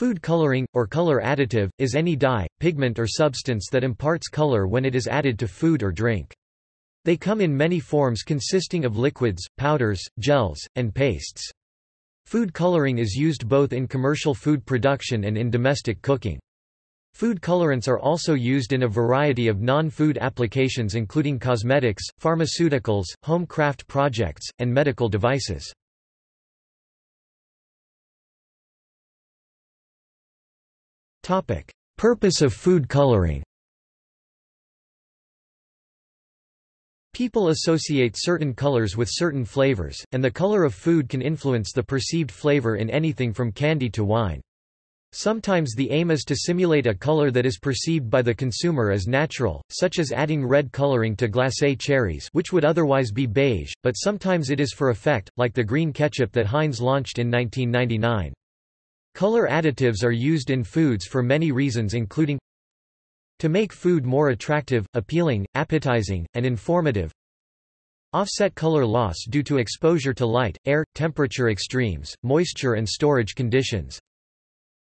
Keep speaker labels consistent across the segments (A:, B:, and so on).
A: Food coloring, or color additive, is any dye, pigment or substance that imparts color when it is added to food or drink. They come in many forms consisting of liquids, powders, gels, and pastes. Food coloring is used both in commercial food production and in domestic cooking. Food colorants are also used in a variety of non-food applications including cosmetics, pharmaceuticals, home craft projects, and medical devices. Purpose of food coloring People associate certain colors with certain flavors, and the color of food can influence the perceived flavor in anything from candy to wine. Sometimes the aim is to simulate a color that is perceived by the consumer as natural, such as adding red coloring to glacé cherries which would otherwise be beige, but sometimes it is for effect, like the green ketchup that Heinz launched in 1999. Color additives are used in foods for many reasons including to make food more attractive, appealing, appetizing, and informative. Offset color loss due to exposure to light, air, temperature extremes, moisture and storage conditions.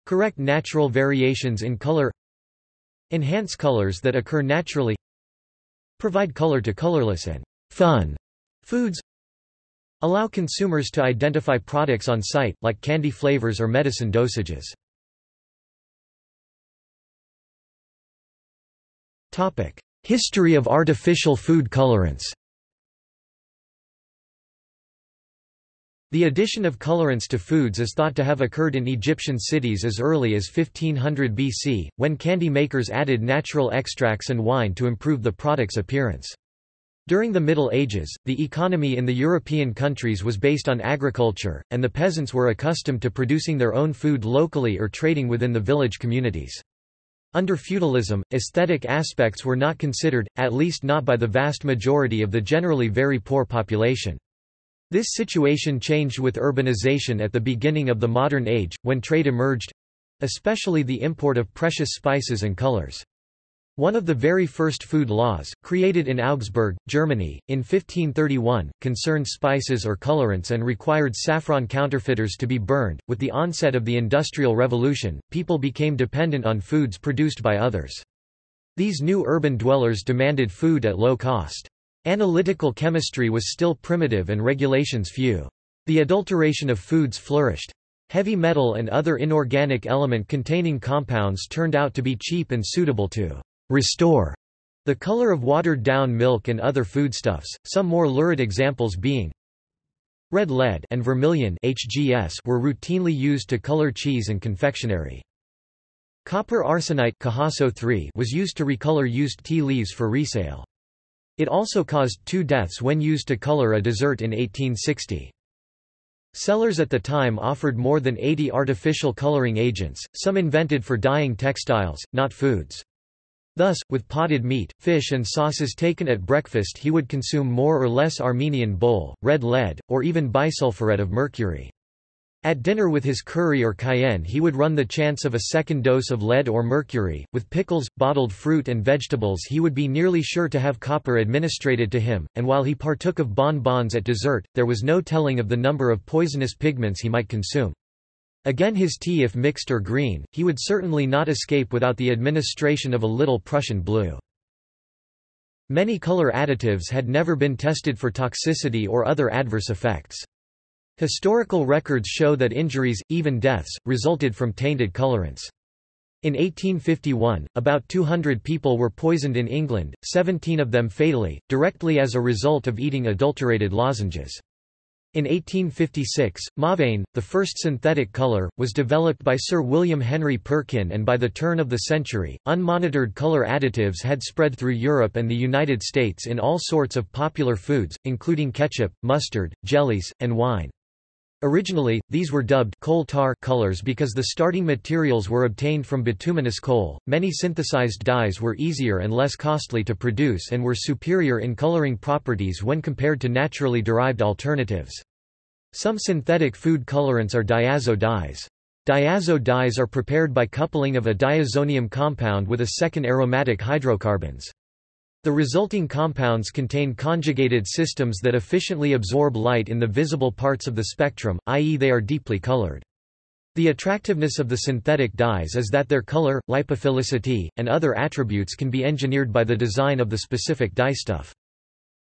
A: Correct natural variations in color Enhance colors that occur naturally Provide color to colorless and fun foods Allow consumers to identify products on sight, like candy flavors or medicine dosages. History of artificial food colorants The addition of colorants to foods is thought to have occurred in Egyptian cities as early as 1500 BC, when candy makers added natural extracts and wine to improve the product's appearance. During the Middle Ages, the economy in the European countries was based on agriculture, and the peasants were accustomed to producing their own food locally or trading within the village communities. Under feudalism, aesthetic aspects were not considered, at least not by the vast majority of the generally very poor population. This situation changed with urbanization at the beginning of the modern age, when trade emerged—especially the import of precious spices and colors. One of the very first food laws, created in Augsburg, Germany, in 1531, concerned spices or colorants and required saffron counterfeiters to be burned. With the onset of the Industrial Revolution, people became dependent on foods produced by others. These new urban dwellers demanded food at low cost. Analytical chemistry was still primitive and regulations few. The adulteration of foods flourished. Heavy metal and other inorganic element containing compounds turned out to be cheap and suitable to restore the color of watered-down milk and other foodstuffs, some more lurid examples being red lead and vermilion HGS were routinely used to color cheese and confectionery. Copper arsenite was used to recolor used tea leaves for resale. It also caused two deaths when used to color a dessert in 1860. Sellers at the time offered more than 80 artificial coloring agents, some invented for dyeing textiles, not foods. Thus, with potted meat, fish and sauces taken at breakfast he would consume more or less Armenian bole, red lead, or even bisulphuret of mercury. At dinner with his curry or cayenne he would run the chance of a second dose of lead or mercury. With pickles, bottled fruit and vegetables he would be nearly sure to have copper administrated to him, and while he partook of bonbons at dessert, there was no telling of the number of poisonous pigments he might consume. Again his tea if mixed or green, he would certainly not escape without the administration of a little Prussian blue. Many color additives had never been tested for toxicity or other adverse effects. Historical records show that injuries, even deaths, resulted from tainted colorants. In 1851, about 200 people were poisoned in England, 17 of them fatally, directly as a result of eating adulterated lozenges. In 1856, mauveine, the first synthetic color, was developed by Sir William Henry Perkin and by the turn of the century, unmonitored color additives had spread through Europe and the United States in all sorts of popular foods, including ketchup, mustard, jellies, and wine. Originally, these were dubbed coal tar colors because the starting materials were obtained from bituminous coal. Many synthesized dyes were easier and less costly to produce and were superior in coloring properties when compared to naturally derived alternatives. Some synthetic food colorants are diazo dyes. Diazo dyes are prepared by coupling of a diazonium compound with a second aromatic hydrocarbons. The resulting compounds contain conjugated systems that efficiently absorb light in the visible parts of the spectrum, i.e. they are deeply colored. The attractiveness of the synthetic dyes is that their color, lipophilicity, and other attributes can be engineered by the design of the specific dye stuff.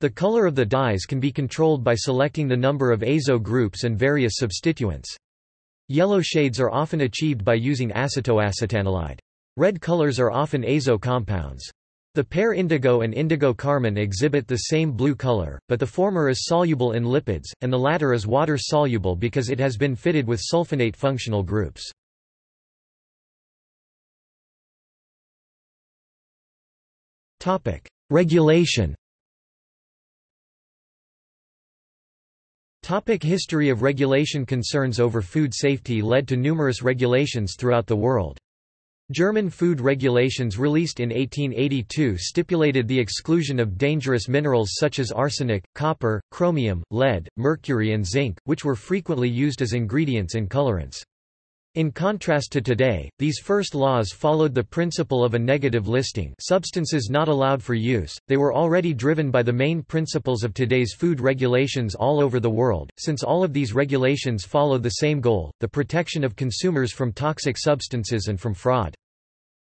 A: The color of the dyes can be controlled by selecting the number of azo groups and various substituents. Yellow shades are often achieved by using acetoacetanilide. Red colors are often azo compounds. The pair indigo and indigo carmine exhibit the same blue color, but the former is soluble in lipids, and the latter is water-soluble because it has been fitted with sulfonate functional groups. Regulation Topic history of regulation Concerns over food safety led to numerous regulations throughout the world. German food regulations released in 1882 stipulated the exclusion of dangerous minerals such as arsenic, copper, chromium, lead, mercury and zinc, which were frequently used as ingredients in colorants. In contrast to today, these first laws followed the principle of a negative listing substances not allowed for use, they were already driven by the main principles of today's food regulations all over the world, since all of these regulations follow the same goal, the protection of consumers from toxic substances and from fraud.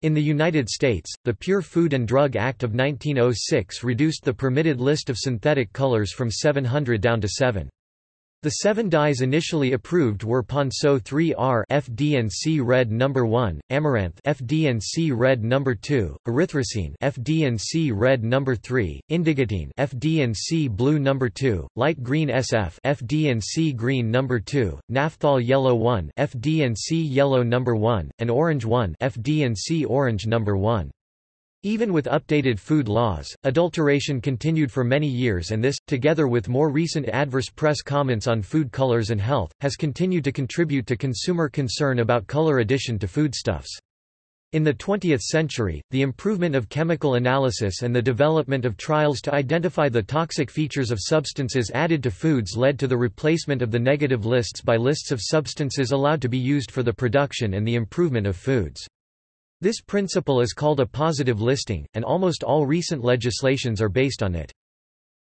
A: In the United States, the Pure Food and Drug Act of 1906 reduced the permitted list of synthetic colors from 700 down to 7. The seven dyes initially approved were Ponceau 3R FD&C Red No. 1, Amaranth FD&C Red No. 2, Erythrosine FD&C Red No. 3, Indigotine FD&C Blue No. 2, Light Green SF FD&C Green No. 2, Naphthol Yellow 1 FD&C Yellow No. 1, and Orange 1 FD&C Orange No. 1. Even with updated food laws, adulteration continued for many years and this, together with more recent adverse press comments on food colors and health, has continued to contribute to consumer concern about color addition to foodstuffs. In the 20th century, the improvement of chemical analysis and the development of trials to identify the toxic features of substances added to foods led to the replacement of the negative lists by lists of substances allowed to be used for the production and the improvement of foods. This principle is called a positive listing, and almost all recent legislations are based on it.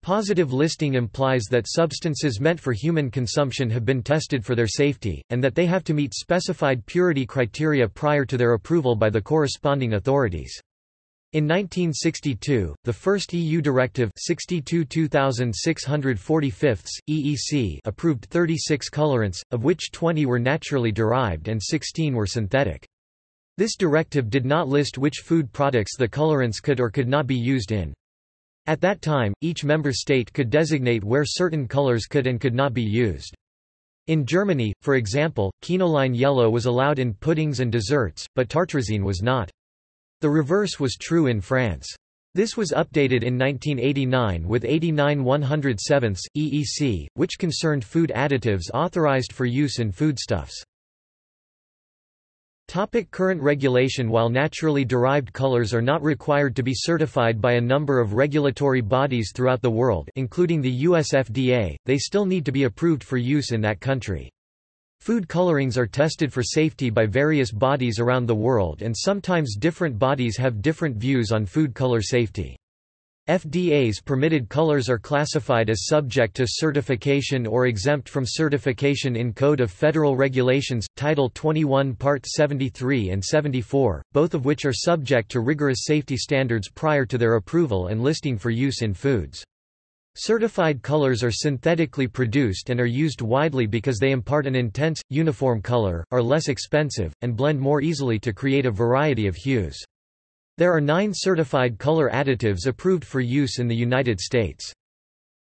A: Positive listing implies that substances meant for human consumption have been tested for their safety, and that they have to meet specified purity criteria prior to their approval by the corresponding authorities. In 1962, the first EU Directive 62-2645 EEC approved 36 colorants, of which 20 were naturally derived and 16 were synthetic. This directive did not list which food products the colorants could or could not be used in. At that time, each member state could designate where certain colors could and could not be used. In Germany, for example, quinoline yellow was allowed in puddings and desserts, but tartrazine was not. The reverse was true in France. This was updated in 1989 with 89 107 EEC, which concerned food additives authorized for use in foodstuffs. Topic current regulation While naturally derived colors are not required to be certified by a number of regulatory bodies throughout the world including the US FDA, they still need to be approved for use in that country. Food colorings are tested for safety by various bodies around the world and sometimes different bodies have different views on food color safety. FDA's permitted colors are classified as subject to certification or exempt from certification in Code of Federal Regulations, Title 21 Part 73 and 74, both of which are subject to rigorous safety standards prior to their approval and listing for use in foods. Certified colors are synthetically produced and are used widely because they impart an intense, uniform color, are less expensive, and blend more easily to create a variety of hues. There are nine certified color additives approved for use in the United States.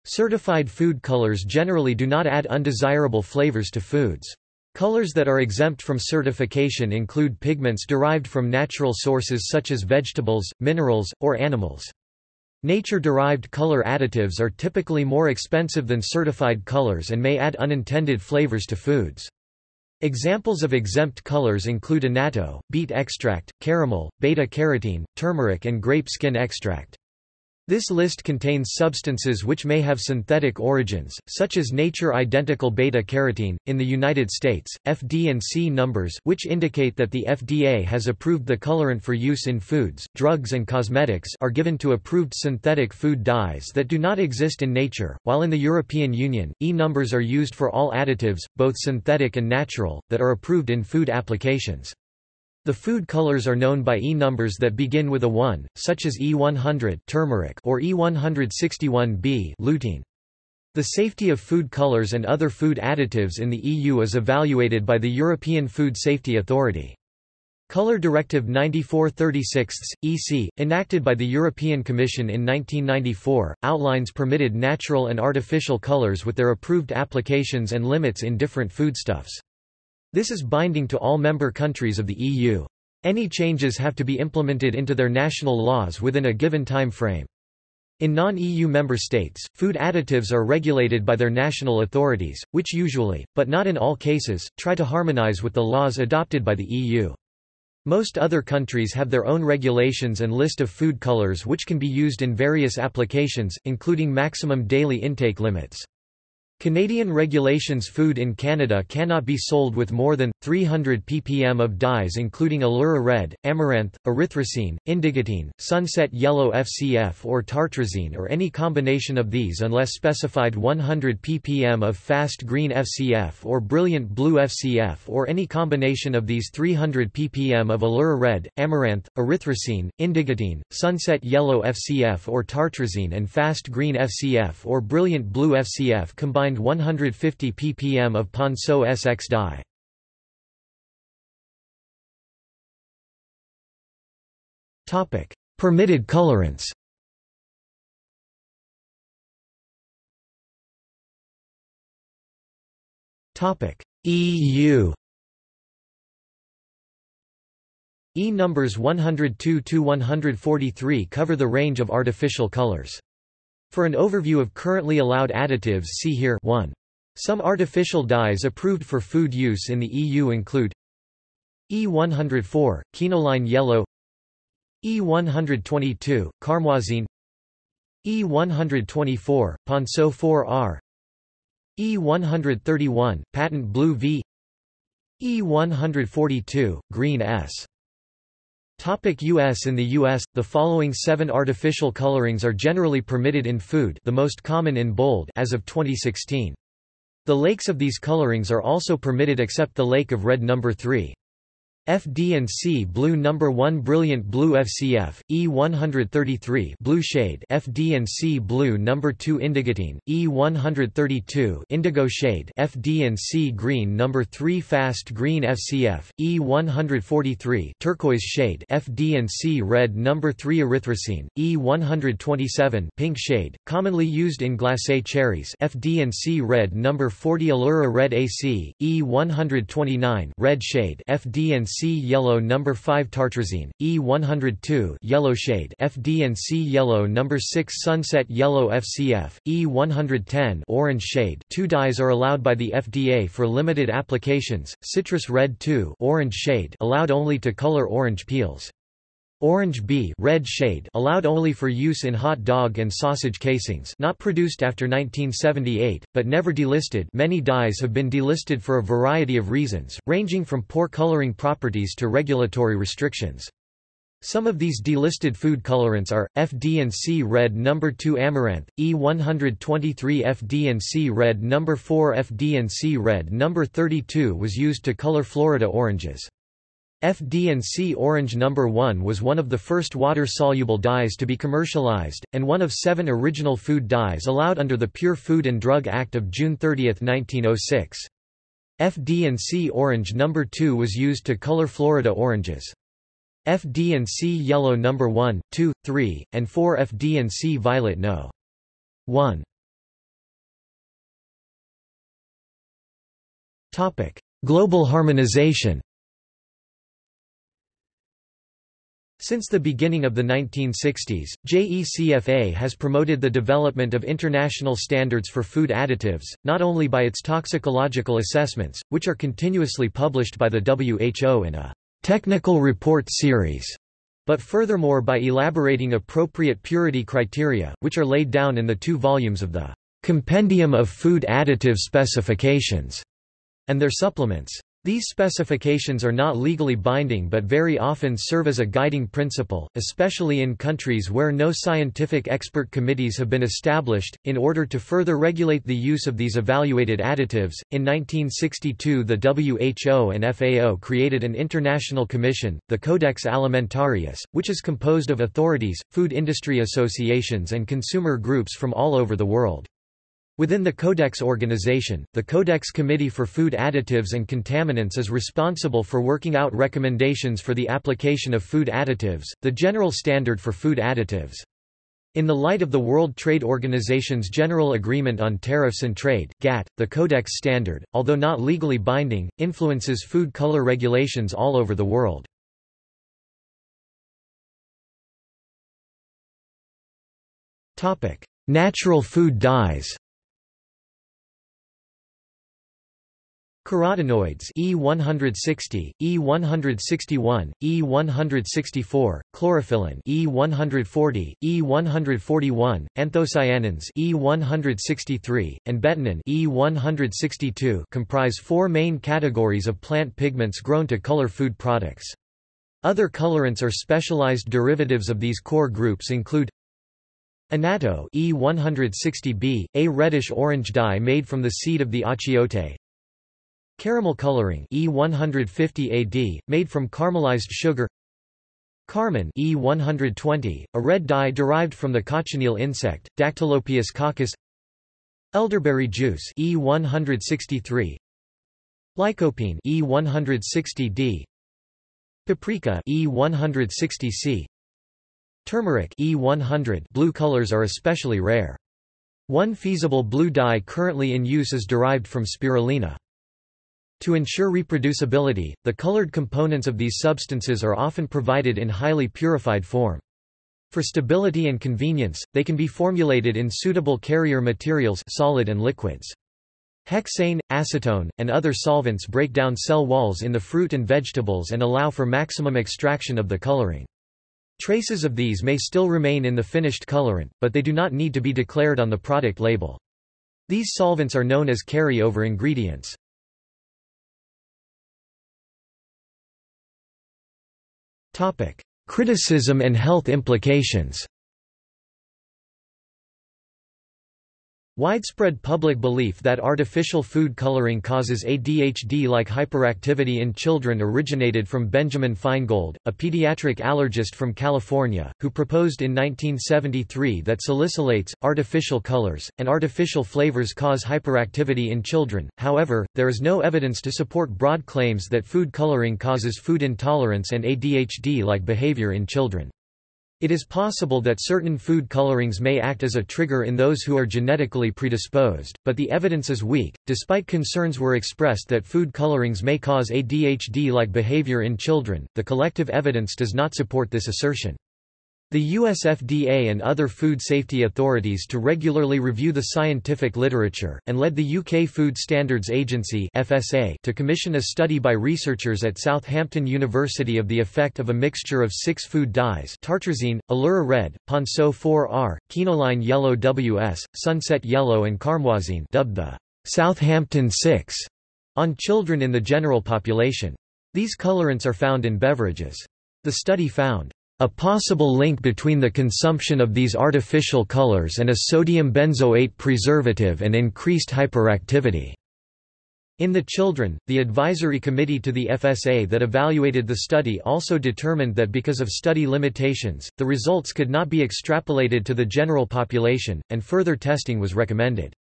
A: Certified food colors generally do not add undesirable flavors to foods. Colors that are exempt from certification include pigments derived from natural sources such as vegetables, minerals, or animals. Nature-derived color additives are typically more expensive than certified colors and may add unintended flavors to foods. Examples of exempt colors include annatto, beet extract, caramel, beta-carotene, turmeric and grape skin extract. This list contains substances which may have synthetic origins, such as nature-identical beta-carotene. In the United States, FD&C numbers which indicate that the FDA has approved the colorant for use in foods, drugs and cosmetics are given to approved synthetic food dyes that do not exist in nature, while in the European Union, E numbers are used for all additives, both synthetic and natural, that are approved in food applications. The food colors are known by E numbers that begin with a 1, such as E100 turmeric or E161B lutein. The safety of food colors and other food additives in the EU is evaluated by the European Food Safety Authority. Color Directive 9436 EC, enacted by the European Commission in 1994, outlines permitted natural and artificial colors with their approved applications and limits in different foodstuffs. This is binding to all member countries of the EU. Any changes have to be implemented into their national laws within a given time frame. In non-EU member states, food additives are regulated by their national authorities, which usually, but not in all cases, try to harmonize with the laws adopted by the EU. Most other countries have their own regulations and list of food colors which can be used in various applications, including maximum daily intake limits. Canadian regulations Food in Canada cannot be sold with more than, 300 ppm of dyes including Allura Red, Amaranth, Erythrosine, Indigotine, Sunset Yellow FCF or Tartrazine or any combination of these unless specified 100 ppm of Fast Green FCF or Brilliant Blue FCF or any combination of these 300 ppm of Allura Red, Amaranth, Erythrosine, Indigotine, Sunset Yellow FCF or Tartrazine and Fast Green FCF or Brilliant Blue FCF combined 150 ppm of Ponceau SX dye. Topic: Permitted colorants. Topic: EU. E numbers 102 to 143 cover the range of artificial colors. For an overview of currently allowed additives see here 1. Some artificial dyes approved for food use in the EU include E104, quinoline yellow E122, carmoisine E124, Ponceau 4R E131, patent blue V E142, green S Topic US In the US, the following seven artificial colorings are generally permitted in food the most common in bold as of 2016. The lakes of these colorings are also permitted except the lake of red number 3. FD&C Blue Number 1 Brilliant Blue FCF E133 Blue Shade FD&C Blue Number 2 Indigotine E132 Indigo Shade FD&C Green Number 3 Fast Green FCF E143 Turquoise Shade FD&C Red Number 3 Erythrosine E127 Pink Shade commonly used in glacé cherries FD&C Red Number 40 Allura Red AC E129 Red Shade FD&C C yellow number 5 tartrazine, E102 yellow shade FD&C yellow number 6 sunset yellow FCF, E110 orange shade. Two dyes are allowed by the FDA for limited applications. Citrus red 2 orange shade allowed only to color orange peels. Orange B red shade allowed only for use in hot dog and sausage casings not produced after 1978, but never delisted many dyes have been delisted for a variety of reasons, ranging from poor coloring properties to regulatory restrictions. Some of these delisted food colorants are, FD&C Red No. 2 Amaranth, E123 FD&C Red No. 4 FD&C Red No. 32 was used to color Florida oranges. FD&C Orange No. 1 was one of the first water-soluble dyes to be commercialized, and one of seven original food dyes allowed under the Pure Food and Drug Act of June 30, 1906. FD&C Orange No. 2 was used to color Florida oranges. FD&C Yellow No. 1, 2, 3, and 4 FD&C Violet No. 1. Global harmonization Since the beginning of the 1960s, JECFA has promoted the development of international standards for food additives, not only by its toxicological assessments, which are continuously published by the WHO in a technical report series, but furthermore by elaborating appropriate purity criteria, which are laid down in the two volumes of the Compendium of Food Additive Specifications, and their supplements. These specifications are not legally binding but very often serve as a guiding principle, especially in countries where no scientific expert committees have been established. In order to further regulate the use of these evaluated additives, in 1962 the WHO and FAO created an international commission, the Codex Alimentarius, which is composed of authorities, food industry associations, and consumer groups from all over the world. Within the Codex organization, the Codex Committee for Food Additives and Contaminants is responsible for working out recommendations for the application of food additives, the general standard for food additives. In the light of the World Trade Organization's General Agreement on Tariffs and Trade GATT, the Codex standard, although not legally binding, influences food color regulations all over the world. Natural food dyes Carotenoids E160, E161, E164, chlorophyllin E140, E141, anthocyanins E163, and betanin E162 comprise four main categories of plant pigments grown to color food products. Other colorants or specialized derivatives of these core groups include Annatto E160B, a reddish-orange dye made from the seed of the achiote, Caramel coloring E150 AD, made from caramelized sugar. Carmine E120, a red dye derived from the cochineal insect, Dactylopius coccus Elderberry juice E163 Lycopene E160D Paprika E160C Turmeric E100 blue colors are especially rare. One feasible blue dye currently in use is derived from spirulina. To ensure reproducibility, the colored components of these substances are often provided in highly purified form. For stability and convenience, they can be formulated in suitable carrier materials solid and liquids. Hexane, acetone, and other solvents break down cell walls in the fruit and vegetables and allow for maximum extraction of the coloring. Traces of these may still remain in the finished colorant, but they do not need to be declared on the product label. These solvents are known as carry-over ingredients. Criticism and health implications Widespread public belief that artificial food coloring causes ADHD-like hyperactivity in children originated from Benjamin Feingold, a pediatric allergist from California, who proposed in 1973 that salicylates, artificial colors, and artificial flavors cause hyperactivity in children. However, there is no evidence to support broad claims that food coloring causes food intolerance and ADHD-like behavior in children. It is possible that certain food colorings may act as a trigger in those who are genetically predisposed, but the evidence is weak. Despite concerns were expressed that food colorings may cause ADHD like behavior in children, the collective evidence does not support this assertion. The USFDA and other food safety authorities to regularly review the scientific literature, and led the UK Food Standards Agency FSA to commission a study by researchers at Southampton University of the effect of a mixture of six food dyes tartrazine, Allura Red, Ponceau 4R, Quinoline Yellow WS, Sunset Yellow and Carmoisine dubbed the Southampton Six on children in the general population. These colorants are found in beverages. The study found a possible link between the consumption of these artificial colors and a sodium benzoate preservative and increased hyperactivity. In the children, the advisory committee to the FSA that evaluated the study also determined that because of study limitations, the results could not be extrapolated to the general population, and further testing was recommended.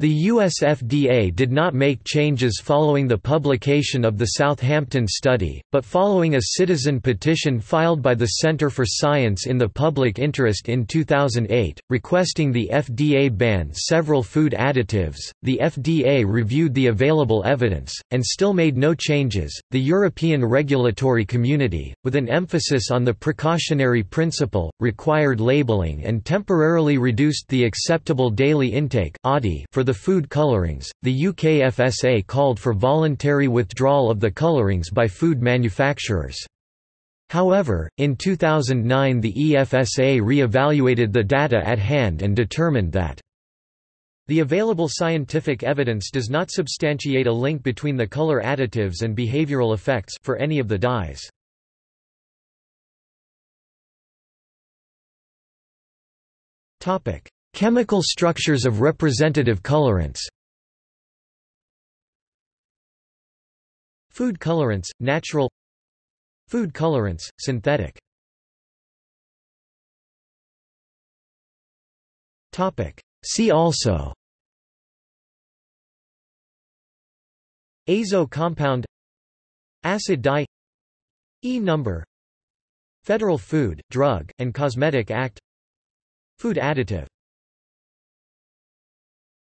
A: The US FDA did not make changes following the publication of the Southampton study, but following a citizen petition filed by the Center for Science in the Public Interest in 2008, requesting the FDA ban several food additives, the FDA reviewed the available evidence, and still made no changes. The European regulatory community, with an emphasis on the precautionary principle, required labeling and temporarily reduced the acceptable daily intake for the food colorings, the UK FSA called for voluntary withdrawal of the colorings by food manufacturers. However, in 2009 the EFSA re-evaluated the data at hand and determined that the available scientific evidence does not substantiate a link between the color additives and behavioral effects for any of the dyes. Chemical structures of representative colorants Food colorants, natural Food colorants, synthetic. See also Azo compound Acid dye E-number Federal Food, Drug, and Cosmetic Act Food additive